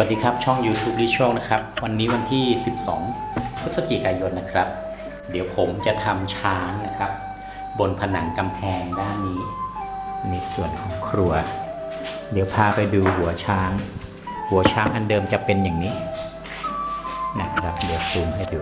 วัสดีครับ ช่อง YouTube ลิช่องนะครับ วันนี้วันที่ 12 พฤศจิกายนนะครับ เดี๋ยวผมจะทำช้างนะครับ บนผนังกำแพงด้านนี้ ในส่วนของครัว เดี๋ยวพาไปดูหัวช้าง หัวช้างอันเดิมจะเป็นอย่างนี้นะครับ เดี๋ยวซูมให้ดู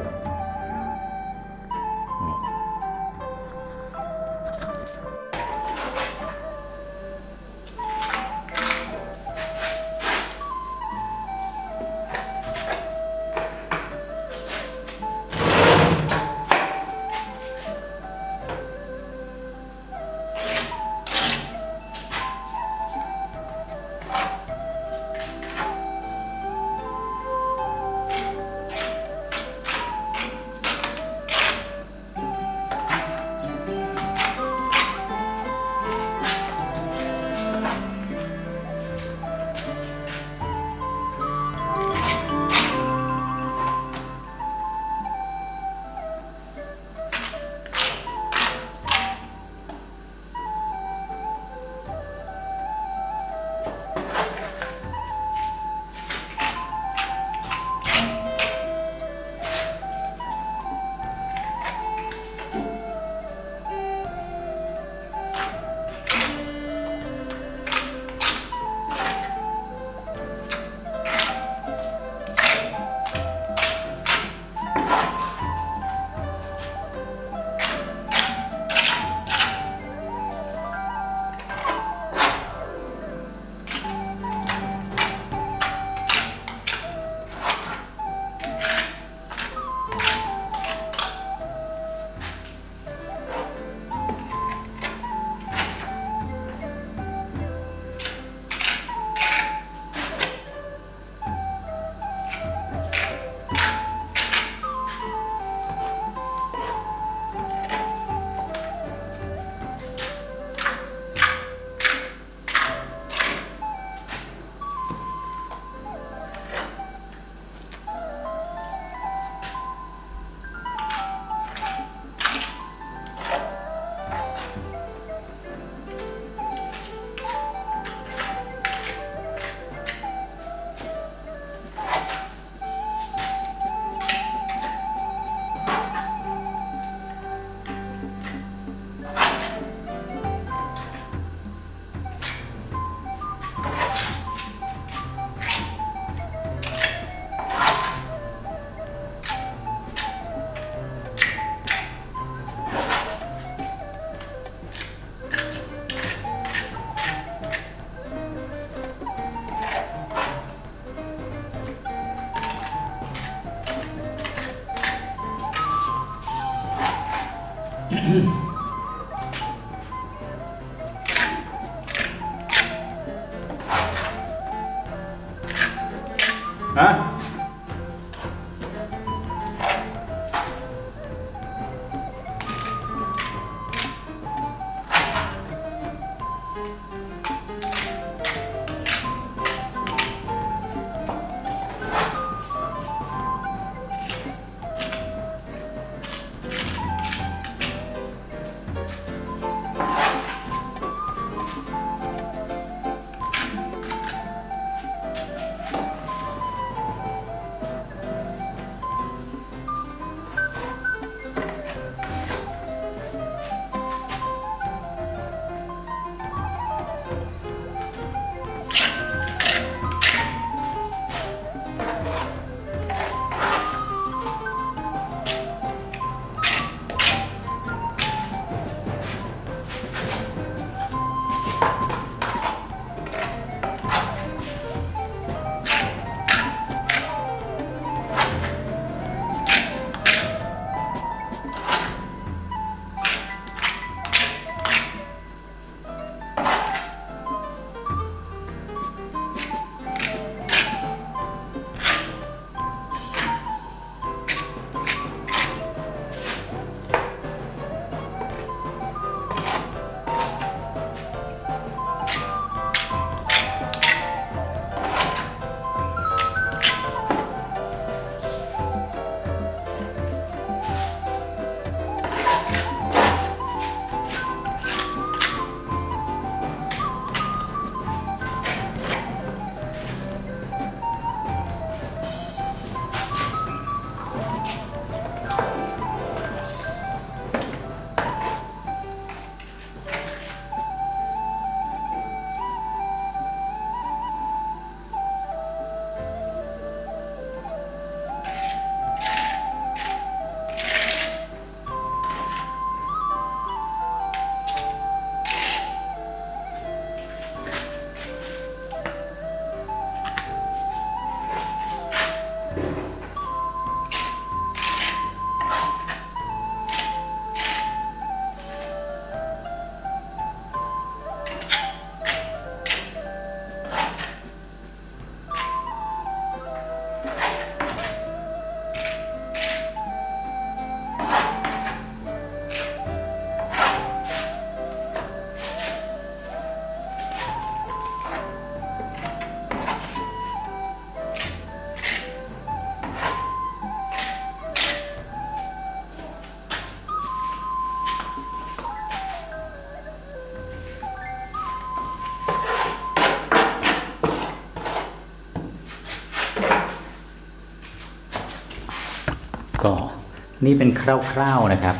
นี่เป็นคร่าวๆนะครับ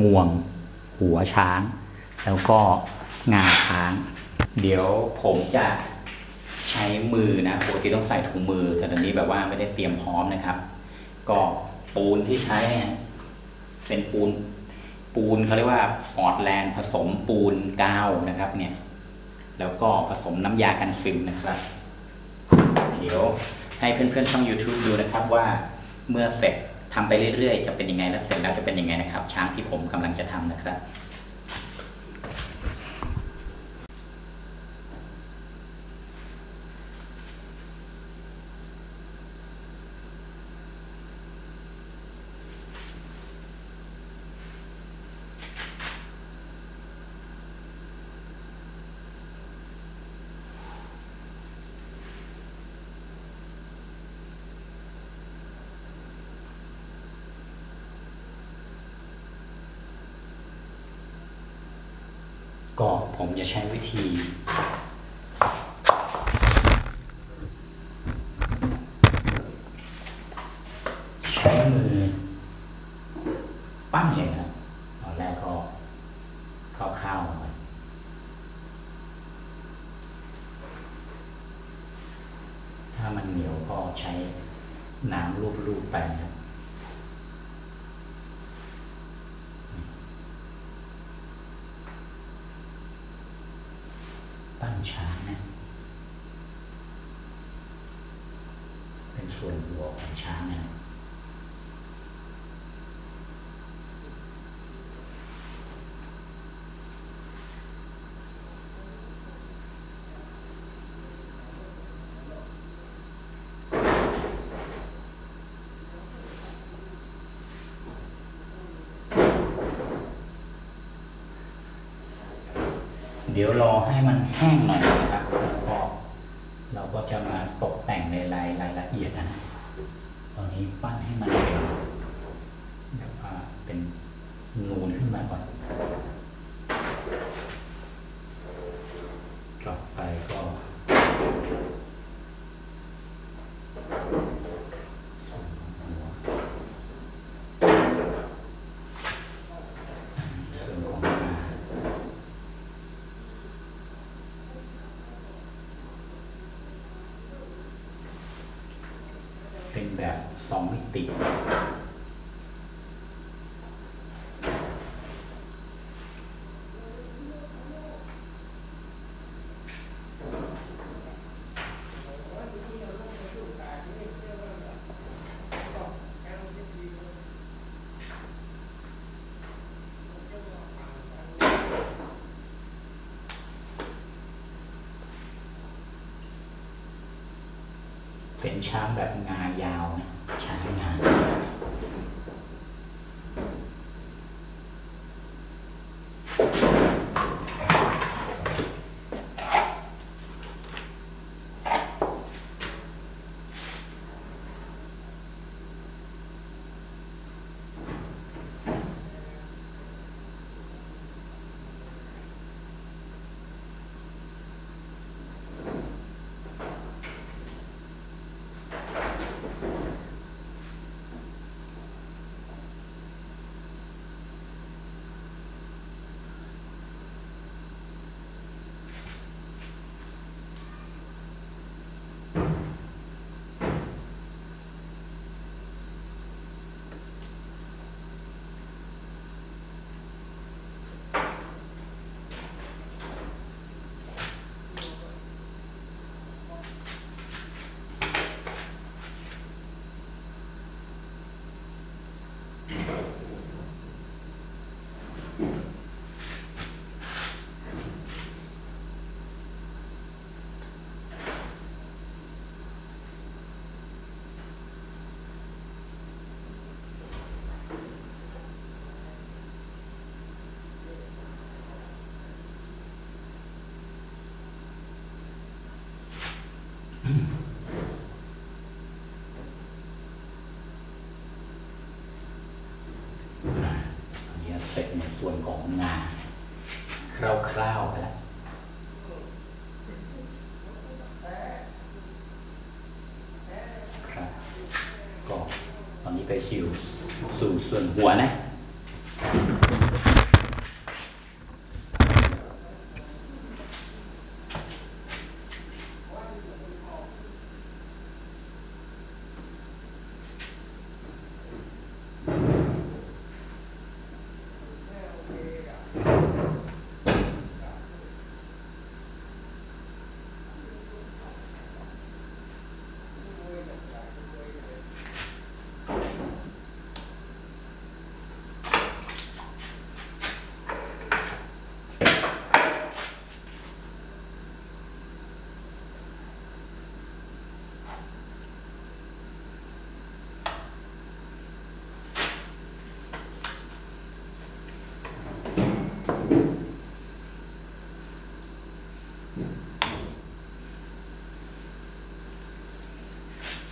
งวง หัวช้าง แล้วก็งาช้าง เดี๋ยวผมจะใช้มือนะปกติต้องใส่ถุงมือ แต่ตอนนี้แบบว่าไม่ได้เตรียมพร้อมนะครับ ก็ปูนที่ใช้เนี่ยเป็นปูนปูนเขาเรียกว่าออดแลนผสมปูนกาวนะครับเนี่ย แล้วก็ผสมน้ำยากันซึมนะครับ เดี๋ยวให้เพื่อนๆช่อง YouTube ดูนะครับว่าเมื่อเสร็จ ทำไปเรื่อยๆ จะเป็นยังไงและเสร็จแล้วจะเป็นยังไงนะครับ ช้างที่ผมกำลังจะทำนะครับ ก็ผมจะใช้วิธี ใช้มือ ปั้นอย่างนะตอนแรกก็คร่าวๆก่อนถ้ามันเหนียวก็ใช้น้ำลูบๆไปนะครับ ปั้นช้างนะ เป็นส่วนหัวของช้างนะ เดี๋ยวรอให้มันแห้งหน่อยนะครับแล้วก็เราก็จะมาตกแต่งในรายรายละเอียดนะตอนนี้ปั้นให้มันเป็นแบบว่าเป็นนูนขึ้นมาก่อน ต่อไปก็ส่วนของหัวส่วนของหาง เป็นแบบ สองมิติเป็นช้างแบบงายาว ส่วนหัวนะ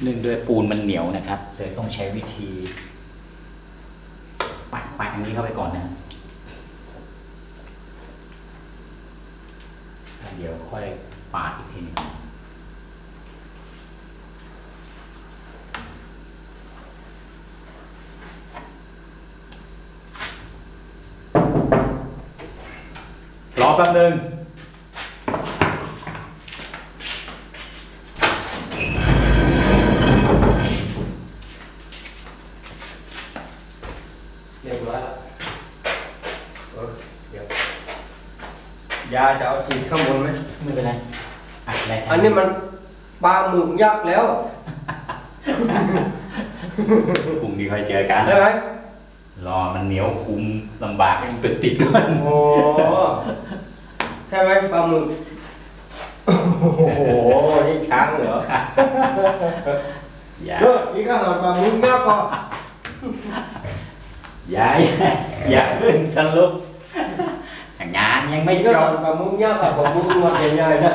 หนึ่องด้วยปูนมันเหนียวนะครับเลยต้องใช้วิธีปัดปัดอันนี้เข้าไปก่อนนะเดี๋ยวค่อยปาดอีกทีหนึงรอแป๊บนึง เรียบร้อยแล้วเออเดี๋ยว ยาจะเอาฉีดข้างบนไหมไม่เป็นไรอัดอะไรกัอันนี้มันปลาหมึกยักษ์แล้วพรุ่งนี้ค่อยเจอกันได้ไหมรอมันเหนียวคุมลำบากให้มันติดติดๆก่อนโอ้โหใช่ไหมปลาหมึกโอ้โหนี่ช้างเหรออย่าเลิกนี่ก็หาปลาหมึกยักษ์ก่อนอย่าอย่าขึ้นสรุป งานยังไม่นี่ก็จหาบปลาหมึกยักษ์อะปลาหมึกมันใหญ่ๆนะ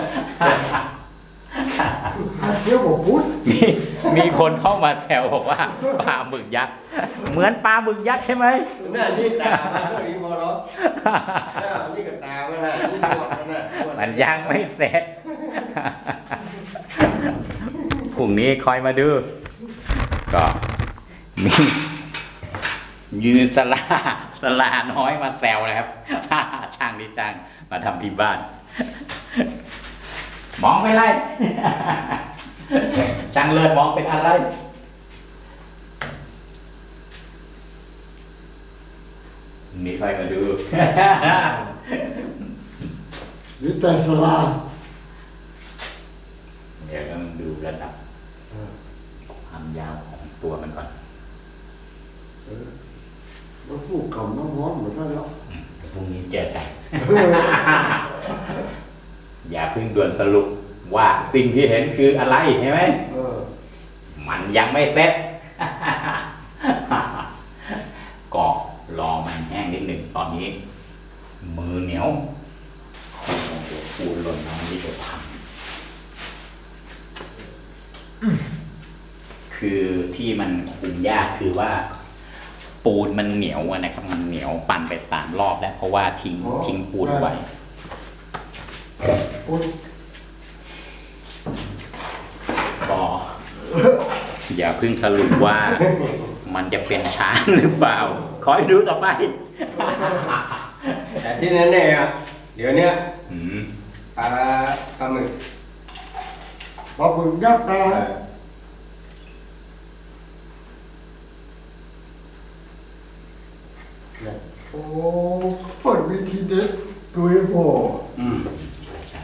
เที่ยวบอกพุทธมีมีคนเข้ามาแซวบอกว่าปลาหมึกยักษ์เหมือนปลาหมึกยักษ์ใช่ไหมน่านี่ตามาเท่านี้พอแล้วน่านี่ก็ตามันฮะนี่หมดมันน่ะหดมันยังไม่เสร็จพรุ่งนี้คอยมาดู ก็มี ยืนสลาสลาน้อยมาแซวนะครับ ช่างที่จ้างมาทำที่บ้าน มองไม่ไรช่างเลิศมองเป็นอะไร มีใครมาดูหรือแต่สลาเดี๋ยวต้องดูระดับความยาวของตัวมันก่อน เออแล้วผู้เก่าน้องร้อนหมดแล้วอืมเดี๋ยวพรุ่งนี้เจอกัน อย่าเพิ่งด่วนสรุปว่าสิ่งที่เห็นคืออะไรใช่ไหมเออมันยังไม่เสร็จก็รอมันแห้งนิดหนึ่งตอนนี้ มือเหนียวโอ้โหปูนหล่นมาที่จะพังคือที่มันคุมยากคือว่า ปูนมันเหนียวอะนะครับ มันเหนียวปั่นไปสามรอบแล้วเพราะว่าทิ้งทิ้งปูนไว้พุทธก็อย่าเพิ่งสรุปว่ามันจะเป็นช้างหรือเปล่าขอให้ดูต่อไป แต่ที่แน่ๆอะเดี๋ยวเนี้ยอืมปลาปลาหมึกปลาบึกยักษ์ตา เออ เนี่ย โอ้เปิดวิธีเด็ดตัวให้พ่ออืมใช่ใช่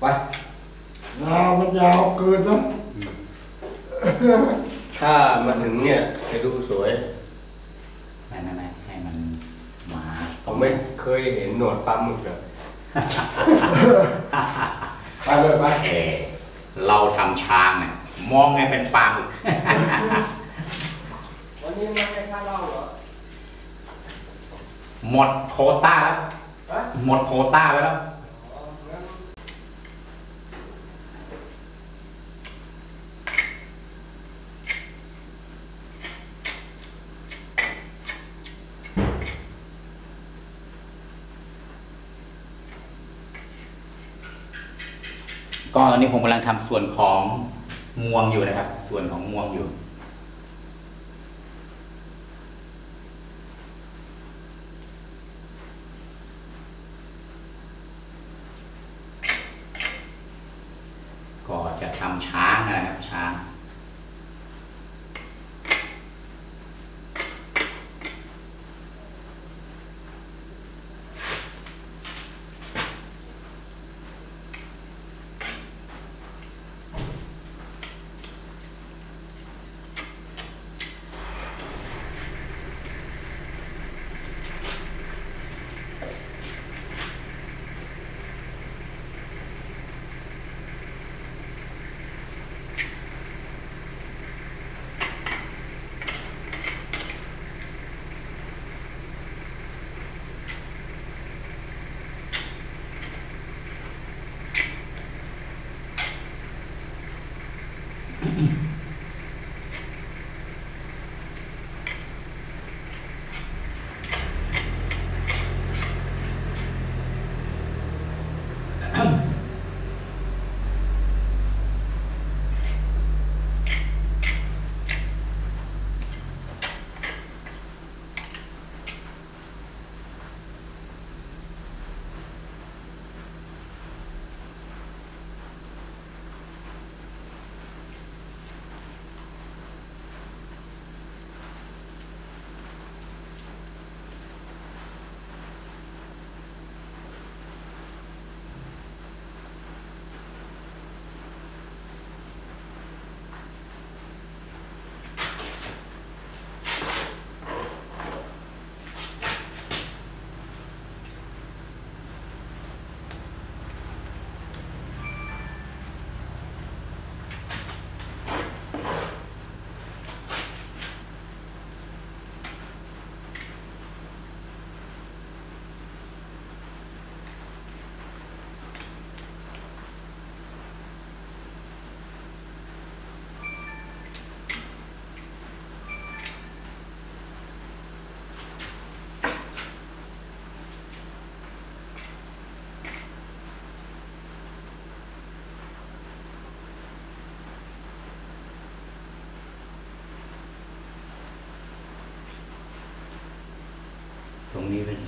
ไปลามันยาวเกินนะถ้ามาถึงเนี่ยจะดูสวยไม่ไม่ไม่ให้มันมาผมไม่เคยเห็นหนวดปลาหมึกเลยไปเลยไปเออเราทำช้างเนี่ย มองไงเป็นปลาหมึกวันนี้ไม่ให้ค่าเหล้าเหรอ หมดโควต้าแล้วฮะหมดโควต้าไปแล้วอ๋องั้นก็ตอนนี้ผมกำลังทำส่วนของ งวงอยู่นะครับ ส่วนของงวงอยู่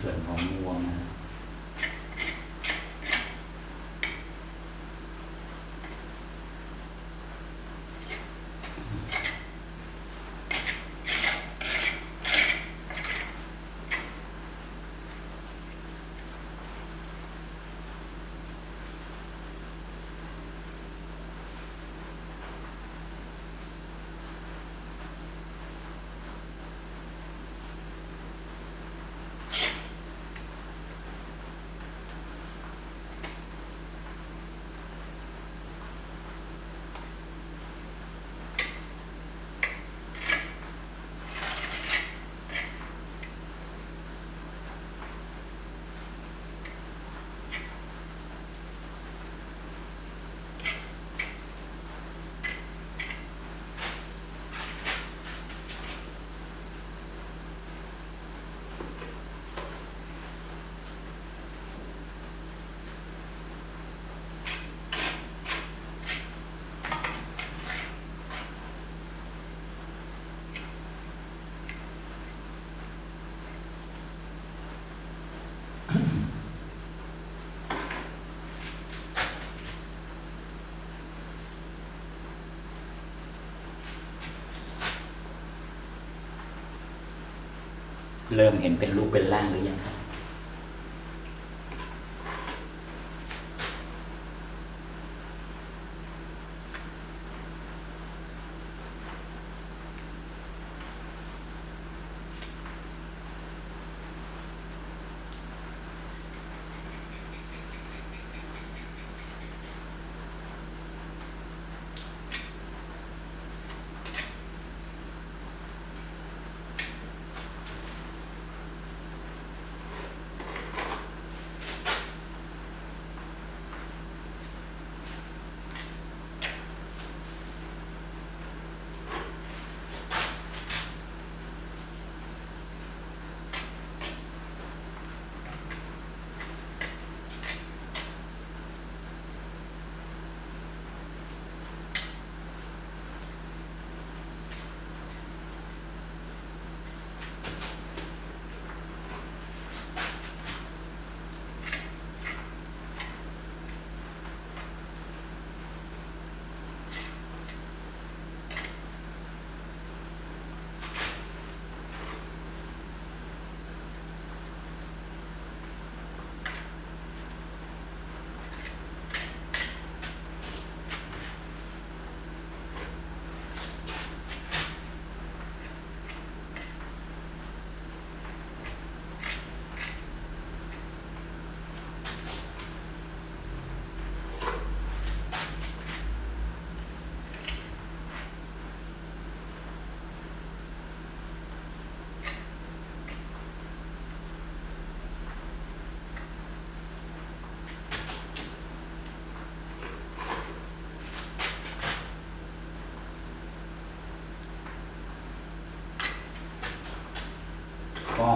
ส่วนของงวงนะ เริ่มเห็นเป็นรูปเป็นร่างหรือยัง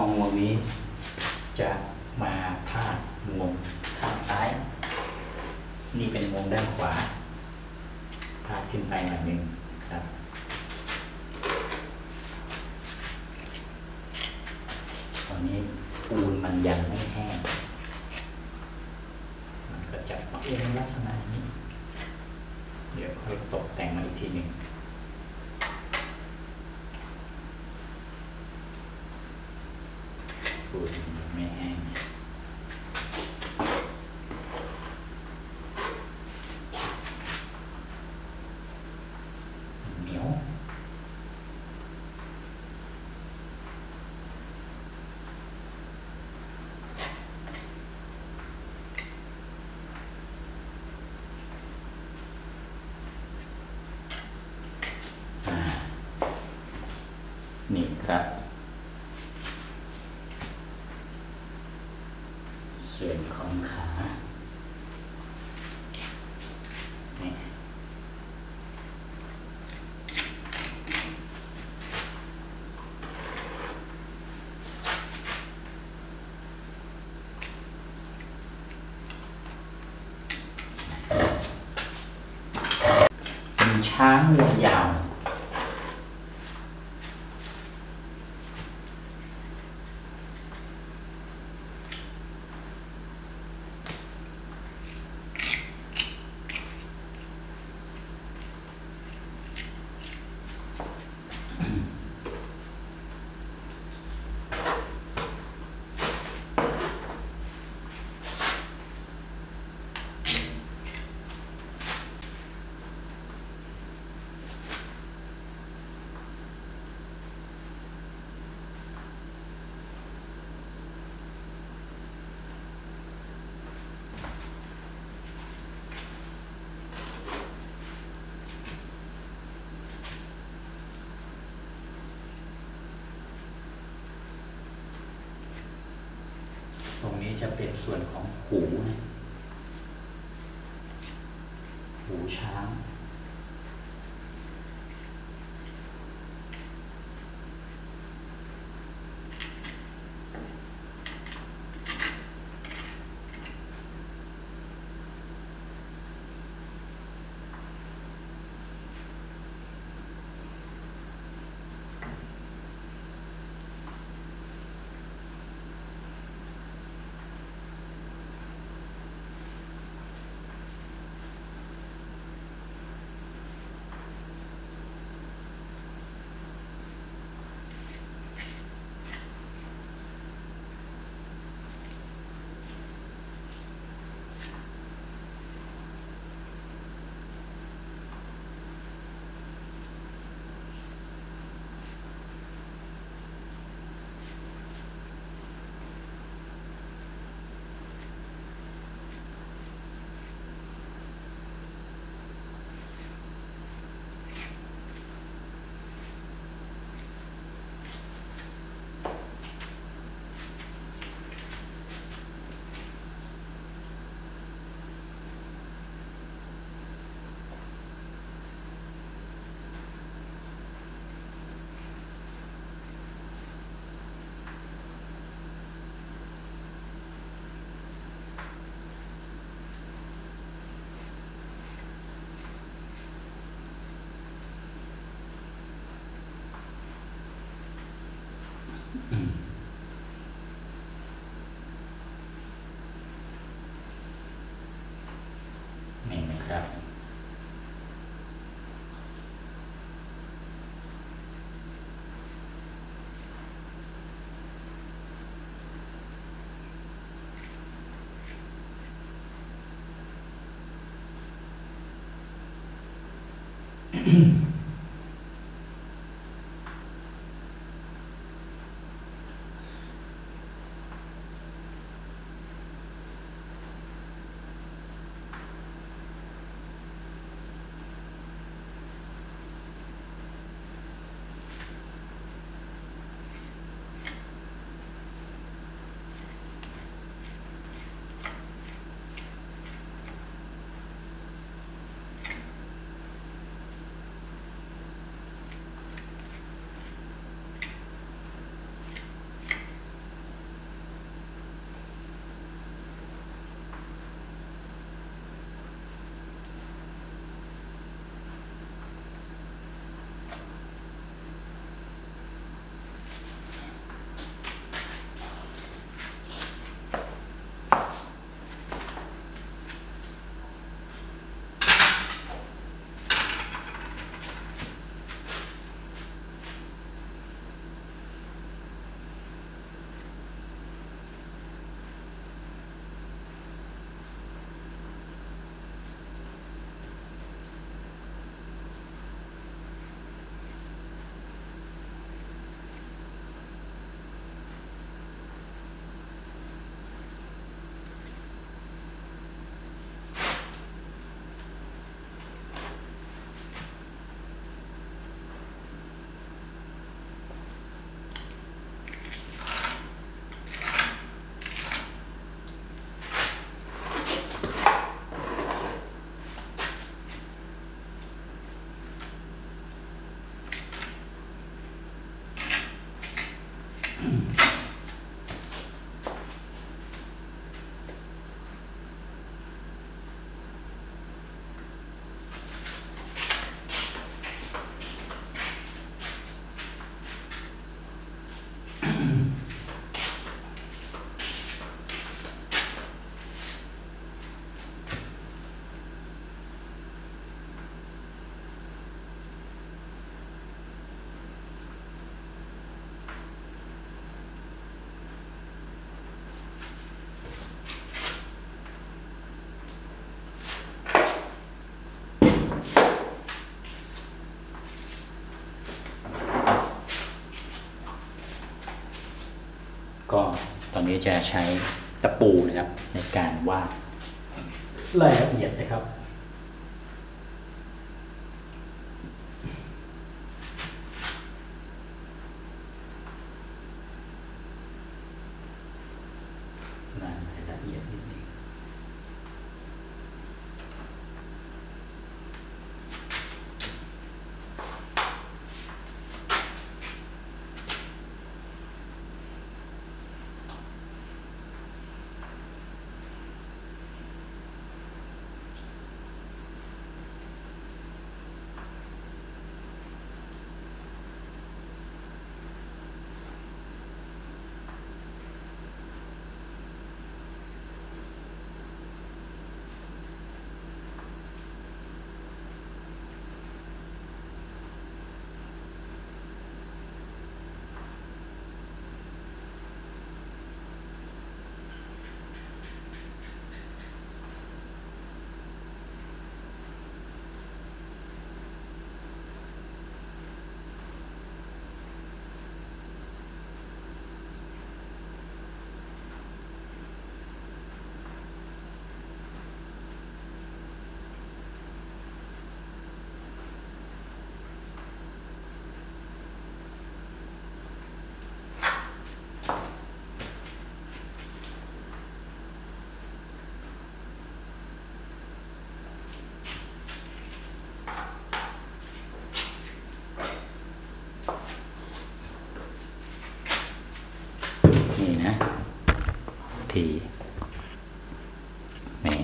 alma mim นี่ครับ ส่วนของขาช้างลงยาว Mm-hmm. ก็ตอนนี้จะใช้ตะปูนะครับในการวาดรายละเอียดนะครับ รายละเอียดนิดนึง นี่นะ ทีนี่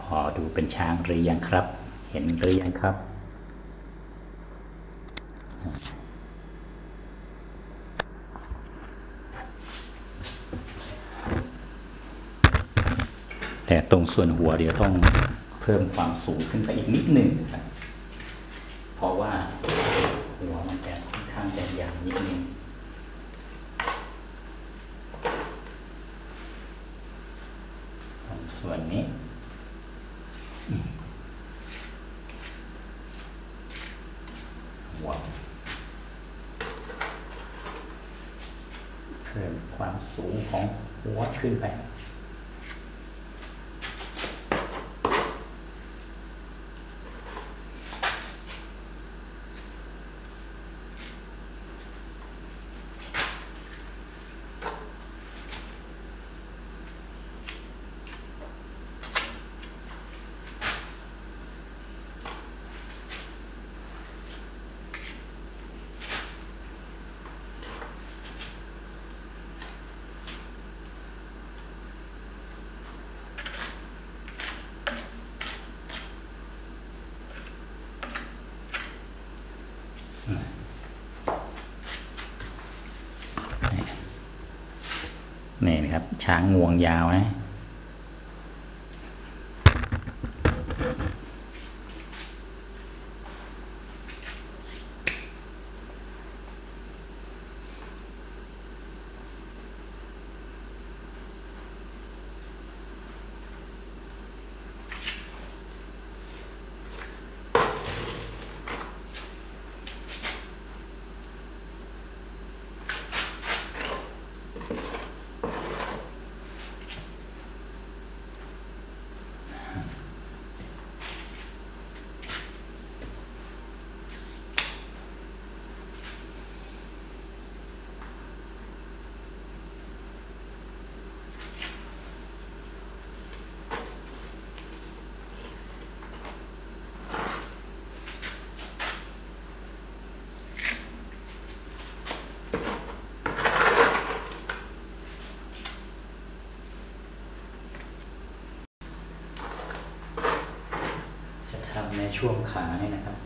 พอดู เป็นช้างหรือยังครับ เห็นหรือยังครับ แต่ตรงส่วนหัวเดี๋ยวต้องเพิ่มความสูงขึ้นไปอีกนิดหนึ่งครับ เพราะว่าหัวมันจะค่อนข้างจะยาวนิดนึง ตรงส่วนนี้อืมว้าวเพิ่มความสูงของหัวขึ้นไป นะครับ ช้างงวงยาวนะทำใน ช่วงขาเนี่ยนะครับ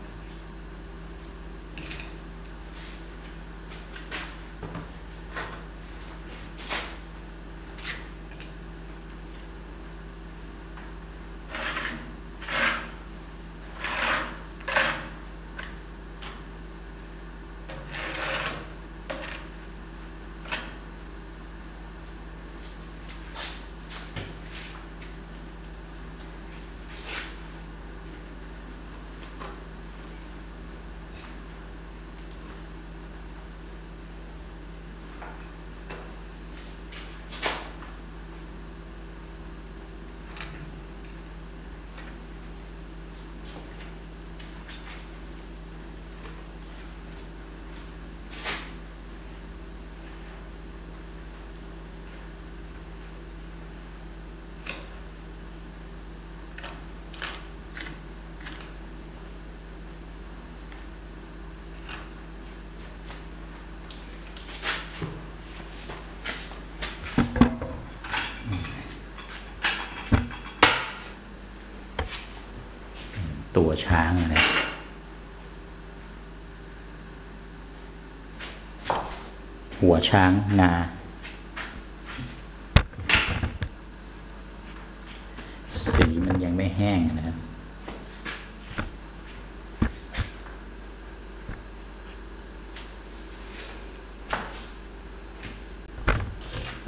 น ตัวช้างนะหัวช้างงาสีมันยังไม่แห้งนะครับ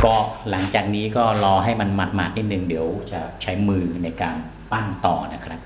ก็หลังจากนี้ก็รอให้มันหมาดๆนิดนึงเดี๋ยวจะใช้มือในการปั้นต่อนะครับ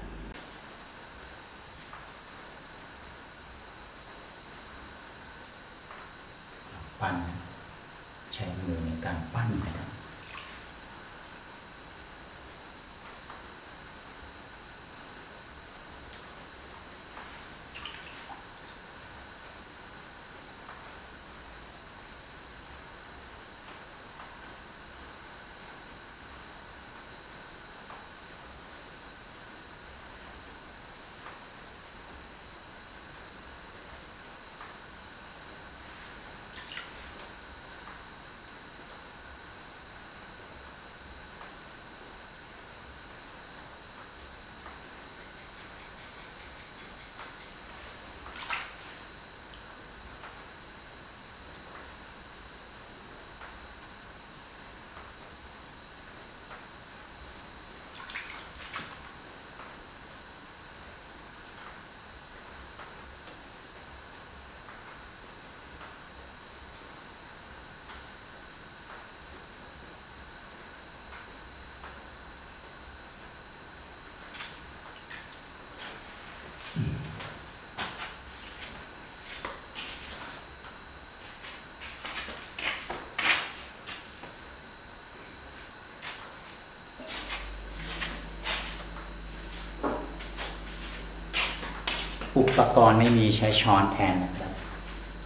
ปกรณ์ไม่มีใช้ช้อนแทนนะครับ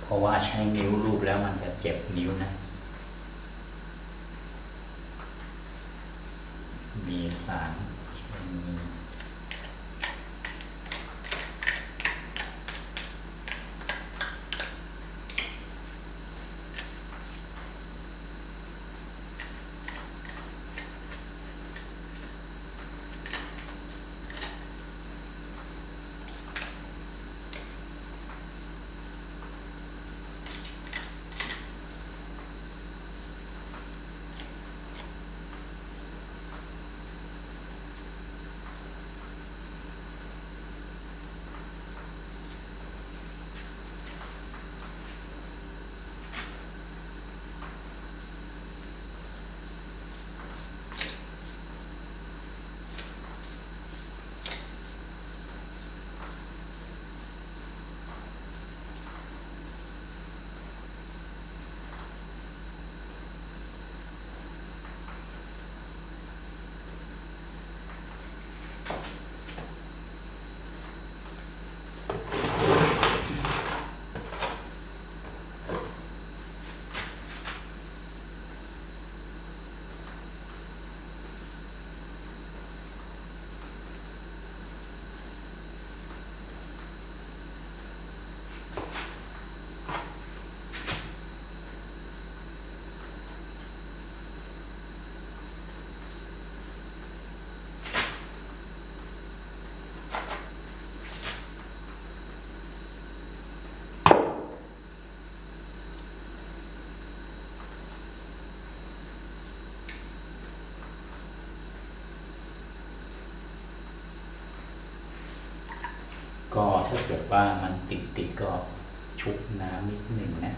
เพราะว่าใช้นิ้วลูบแล้วมันจะเจ็บนิ้วนะ มีสารเคมี ก็ถ้าเกิดว่ามันติดติดก็ชุบน้ำนิดหนึ่งนะ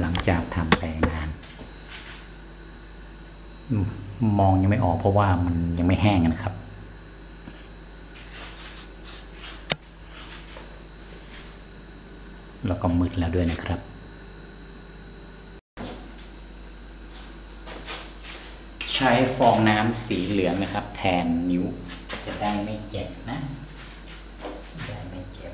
หลังจากทำแปลงาน มองยังไม่ออกเพราะว่ามันยังไม่แห้งนะครับ แล้วก็มืดแล้วด้วยนะครับ ใช้ฟองน้ำสีเหลืองนะครับ แทนนิ้วจะได้ไม่เจ็บนะได้ไม่เจ็บ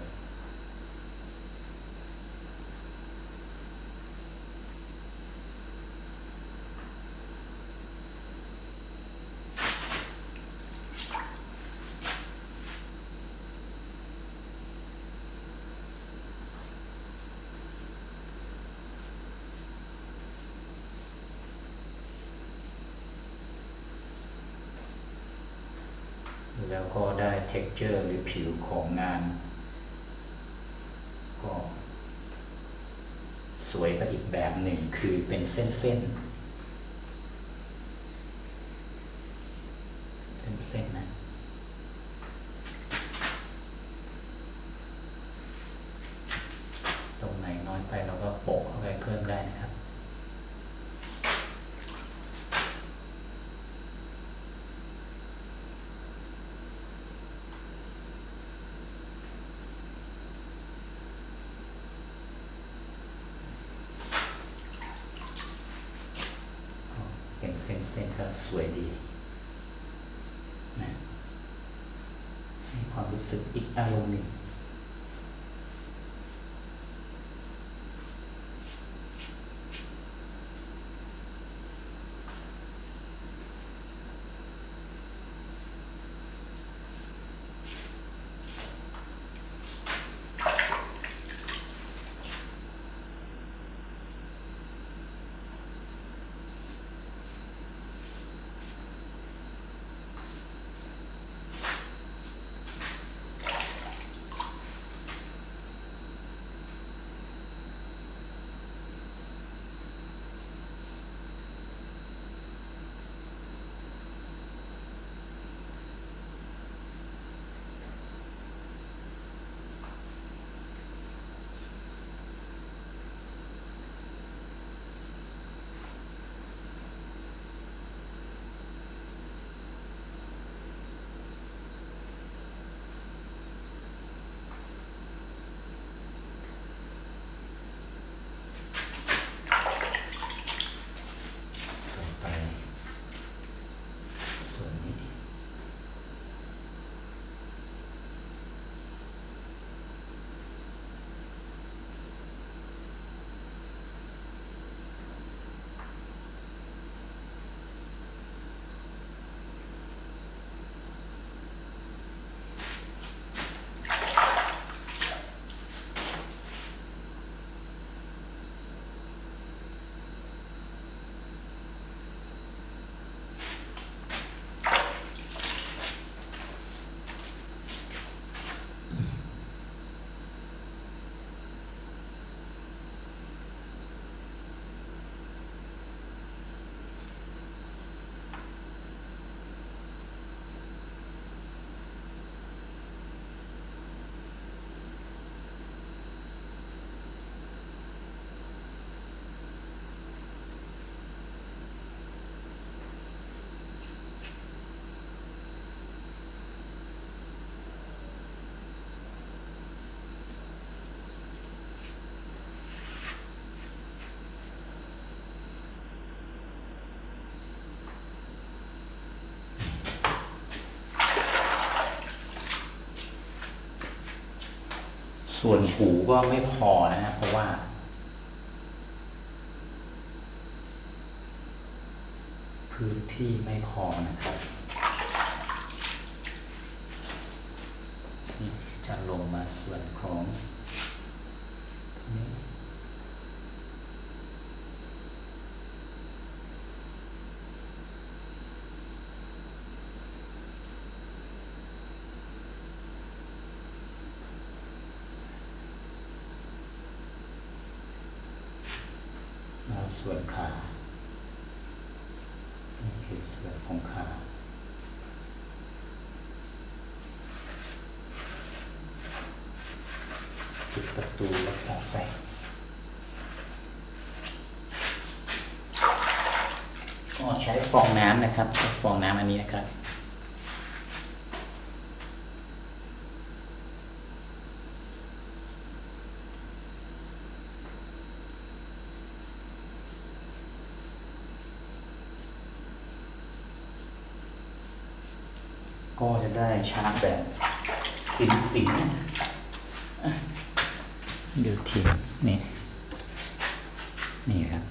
แล้วก็ได้ texture หรือผิวของงาน ก็ สวยไปอีกแบบหนึ่งคือเป็นเส้นๆ เส้นๆนะ ตรงไหนน้อยไปเราก็โปะเข้าไปเพิ่มได้นะครับ เป็นเส้นๆก็สวยดีนะให้ความรู้ สึกอีกอารมณ์หนึ่ง ส่วนหูก็ไม่พอนะฮะเพราะว่า พื้นที่ไม่พอนะครับ ส่วนขานี่คือส่วนของขาปิดประตูแล้วออกไปอ๋อใช้ฟองน้ำนะครับฟองน้ำอันนี้นะครับ ได้ชาร์จแบบสินสินนะอะดูทีนี่ นี่ครับ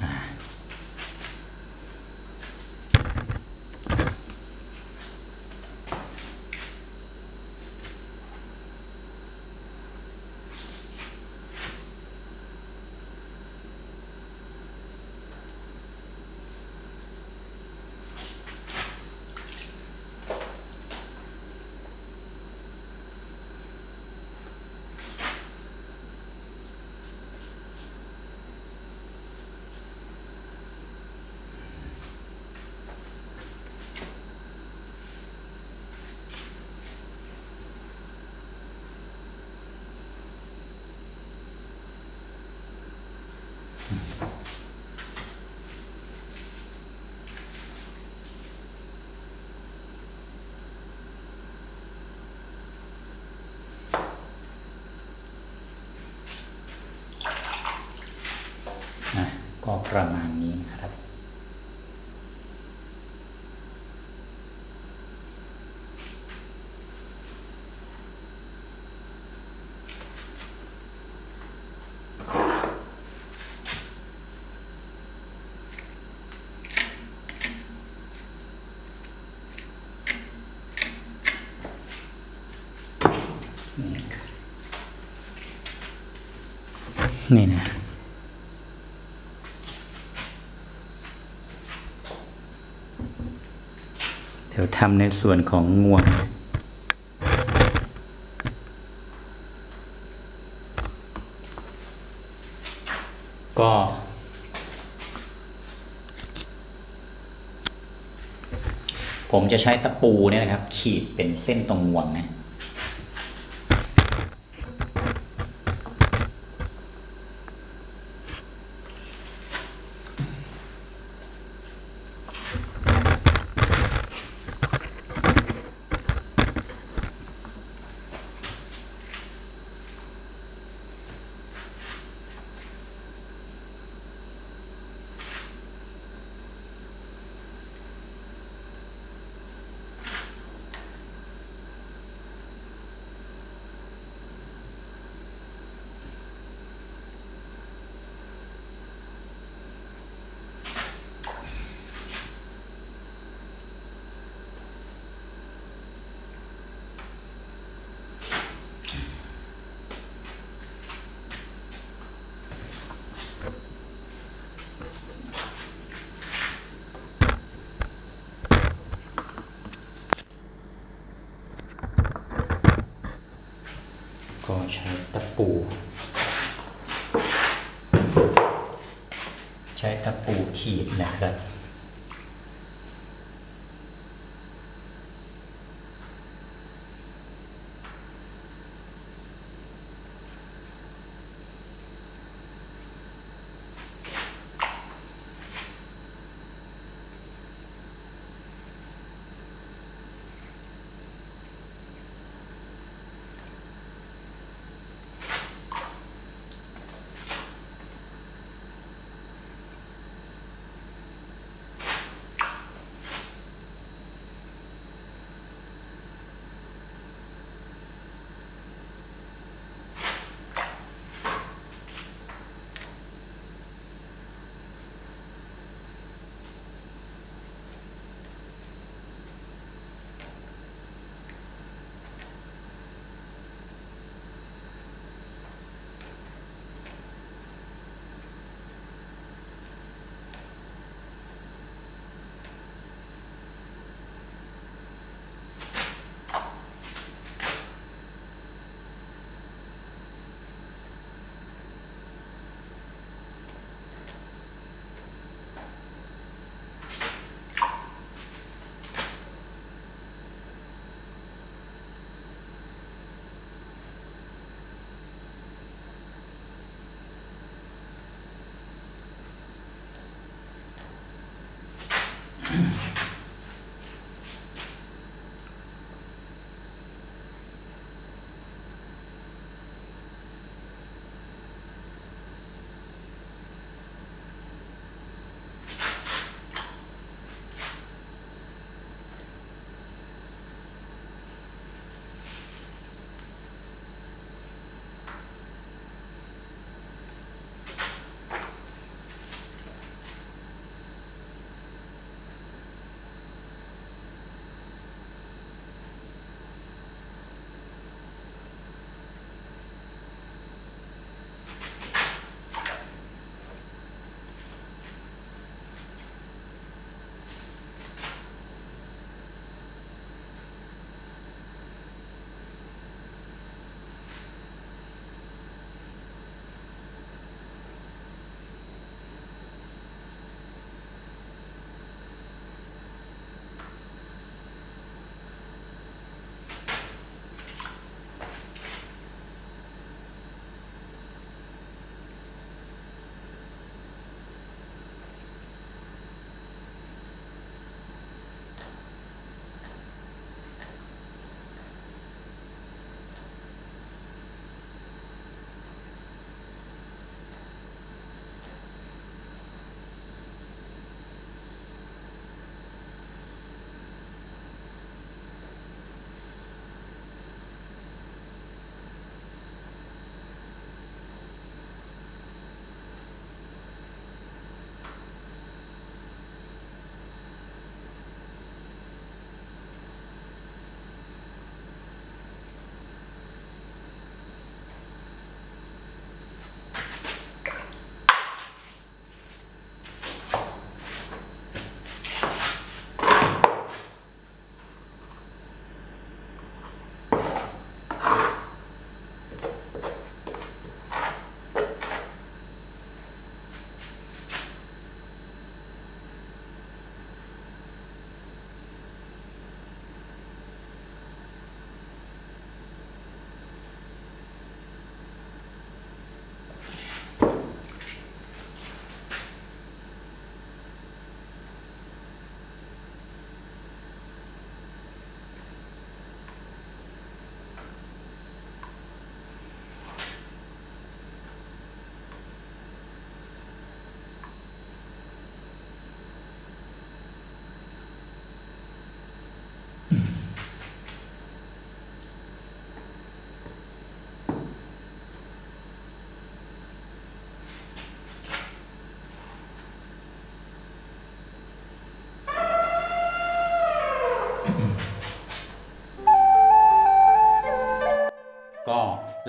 อ่านะก็ ประมาณนี้นะครับ นี่นะ เดี๋ยว ทำในส่วนของงวง ก็ ผมจะใช้ตะปูเนี่ยนะครับ ขีดเป็นเส้นตรงงวงนะ ก็ใช้ตะปู ใช้ตะปูขีด นะครับ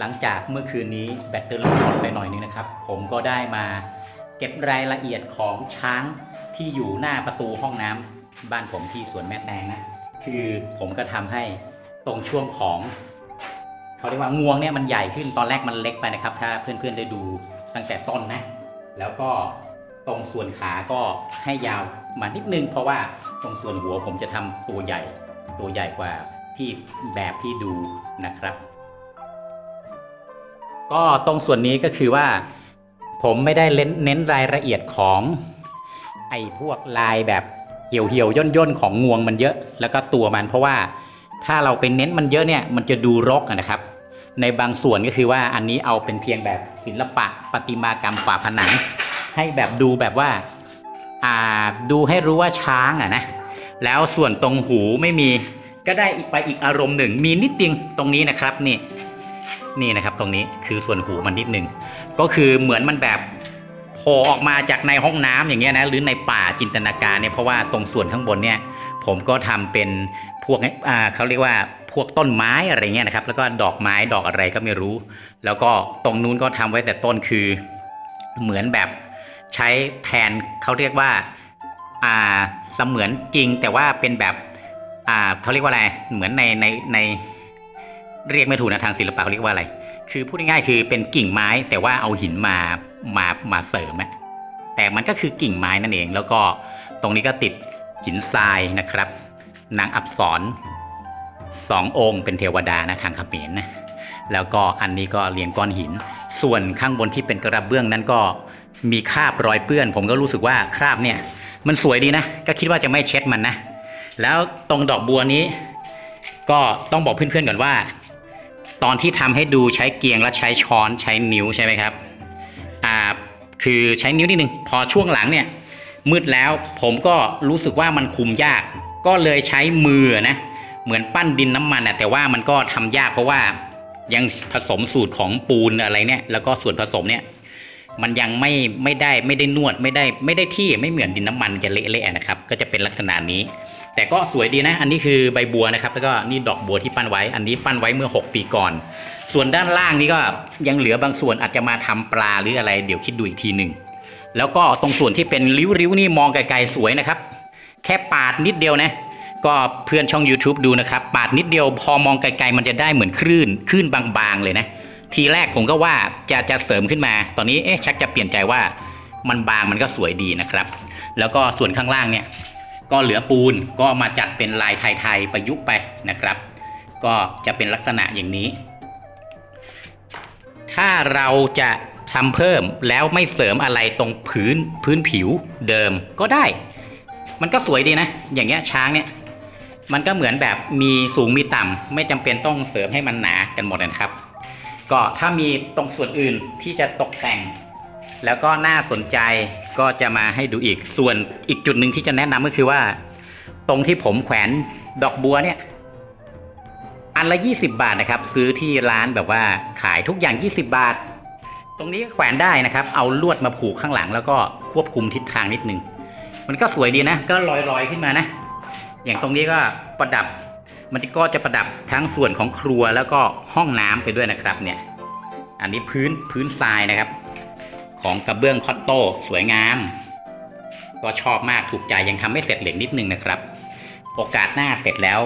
ลังจากเมื่อคืนนี้แบตเตอรี่หมดไปหน่อยนึงนะครับ ผมก็ได้มาเก็บรายละเอียดของช้างที่อยู่หน้าประตูห้องน้ำบ้านผมที่สวนแม่แตงนะ คือผมก็ทำให้ตรงช่วงของเขาเรียกว่างวงเนี่ยมันใหญ่ขึ้นตอนแรกมันเล็กไปนะครับ ถ้าเพื่อนๆได้ดูตั้งแต่ต้นนะ แล้วก็ตรงส่วนขาก็ให้ยาวมานิดนึง เพราะว่าตรงส่วนหัวผมจะทำตัวใหญ่ ตัวใหญ่กว่าที่แบบที่ดูนะครับ ก็ตรงส่วนนี้ก็คือว่า ผมไม่ได้เน้นเน้นรายละเอียดของไอ้พวกลายแบบเหี่ยวเหี่ยวย่นย่นของงวงมันเยอะ แล้วก็ตัวมันเพราะว่าถ้าเราไปเน้นมันเยอะเนี่ยมันจะดูรกนะครับ ในบางส่วนก็คือว่าอันนี้เอาเป็นเพียงแบบศิลปะประติมากรรมฝาผนัง ให้แบบดูแบบว่าอ่าดูให้รู้ว่าช้างอะนะแล้วส่วนตรงหูไม่มีก็ได้อีกไปอีกอารมณ์หนึ่ง มีนิดนึงตรงนี้นะครับนี่ นี่นะครับตรงนี้คือส่วนหูมันนิดนึง ก็คือเหมือนมันแบบโผล่ออกมาจากในห้องน้ำอย่างเงี้ยนะหรือในป่าจินตนาการเนี่ยเพราะว่าตรงส่วนข้างบนเนี่ยผมก็ทำเป็นพวกอ่าเขาเรียกว่าพวกต้นไม้อะไรเงี้ยนะครับแล้วก็ดอกไม้ดอกอะไรก็ไม่รู้ แล้วก็ตรงนู้นก็ทำไว้แต่ต้นคือเหมือนแบบใช้แทนเขาเรียกว่าอ่าเสมือนจริงแต่ว่าเป็นแบบอ่าเขาเรียกว่าอะไรเหมือนในในใน เรียกไม่ถูกนะทางศิลปะเขาเรียกว่าอะไร คือพูดง่ายๆคือเป็นกิ่งไม้แต่ว่าเอาหินมามามาเสริมอะแต่มันก็คือกิ่งไม้นั่นเอง แล้วก็ตรงนี้ก็ติดหินทรายนะครับ นางอับสรสององค์เป็นเทวดานะทางเขมรนะแล้วก็อันนี้ก็เรียงก้อนหิน ส่วนข้างบนที่เป็นกระเบื้องนั้นก็มีคราบรอยเปื้อน ผมก็รู้สึกว่าคราบเนี่ย มันสวยดีนะ ก็คิดว่าจะไม่เช็ดมันนะ แล้วตรงดอกบัวนี้ ก็ต้องบอกเพื่อนๆก่อนว่า ตอนที่ทำให้ดูใช้เกียงและใช้ช้อนใช้นิ้วใช่ไหมครับอ่าคือใช้นิ้วนิดนึงพอช่วงหลังเนี่ยมืดแล้วผมก็รู้สึกว่ามันคุมยาก ก็เลยใช้มือนะเหมือนปั้นดินน้ำมันนะแต่ว่ามันก็ทำยากเพราะว่ายังผสมสูตรของปูนอะไรเนี่ยแล้วก็ส่วนผสมเนี่ย มันยังไม่ไม่ได้ไม่ได้นวดไม่ได้ไม่ได้ที่ไม่เหมือนดินน้ำมันจะเละๆนะครับ ก็จะเป็นลักษณะนี้ แต่ก็สวยดีนะ อันนี้คือใบบัวนะครับ แล้วก็นี่ดอกบัวที่ปั้นไว้ อันนี้ปั้นไว้เมื่อ 6 ปีก่อน ส่วนด้านล่างนี้ก็ยังเหลือบางส่วนอาจจะมาทำปลาหรืออะไร เดี๋ยวคิดดูอีกทีหนึ่งแล้วก็ตรงส่วนที่เป็นริ้วๆนี่มองไกลๆสวยนะครับ แค่ปาดนิดเดียวนะก็เพื่อนช่อง YouTube ดูนะครับ ปาดนิดเดียวพอมองไกลๆมันจะได้เหมือนคลื่นคลื่นบางๆเลยนะ ทีแรกผมก็ว่าจะจะเสริมขึ้นมา ตอนนี้เอ๊ะชักจะเปลี่ยนใจว่ามันบางมันก็สวยดีนะครับ แล้วก็ส่วนข้างล่างเนี่ย ก็เหลือปูนก็มาจัดเป็นลายไทยๆประยุกต์ไปนะครับ ก็จะเป็นลักษณะอย่างนี้ ถ้าเราจะทำเพิ่มแล้วไม่เสริมอะไรตรงพื้นพื้นผิวเดิมก็ได้ มันก็สวยดีนะ อย่างเงี้ยช้างเนี่ย มันก็เหมือนแบบมีสูงมีต่ำไม่จำเป็นต้องเสริมให้มันหนากันหมดนะครับ ก็ถ้ามีตรงส่วนอื่นที่จะตกแต่ง แล้วก็น่าสนใจก็จะมาให้ดูอีกส่วนอีกจุดหนึ่งที่จะแนะนำก็คือว่า ตรงที่ผมแขวนดอกบัวเนี่ยอันละ 20 บาทนะครับ ซื้อที่ร้านแบบว่าขายทุกอย่าง 20 บาท ตรงนี้แขวนได้นะครับ เอาลวดมาผูกข้างหลัง แล้วก็ควบคุมทิศทางนิดนึง มันก็สวยดีนะ ก็ลอยๆขึ้นมานะ อย่างตรงนี้ก็ประดับ มันก็จะประดับทั้งส่วนของครัวแล้วก็ห้องน้ำไปด้วยนะครับ เนี่ย อันนี้พื้นพื้นทรายนะครับ ของกระเบื้องคอตโต้สวยงาม ก็ชอบมากถูกใจยังทำไม่เสร็จเหลือนิดนึงนะครับ โอกาสหน้าเสร็จแล้ว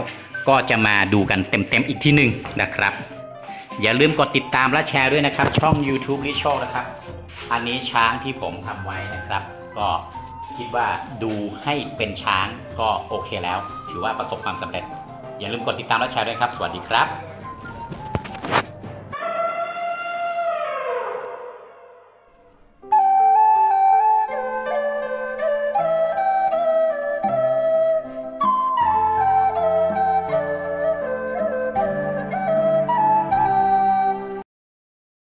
ก็จะมาดูกันเต็มๆอีกทีหนึ่งนะครับ อย่าลืมกดติดตามและแชร์ด้วยนะครับ ช่อง YouTube ลิชโชนะครับ อันนี้ช้างที่ผมทำไว้นะครับ ก็คิดว่าดูให้เป็นช้างก็โอเคแล้ว ถือว่าประสบความสำเร็จ อย่าลืมกดติดตามและแชร์ด้วยครับ สวัสดีครับ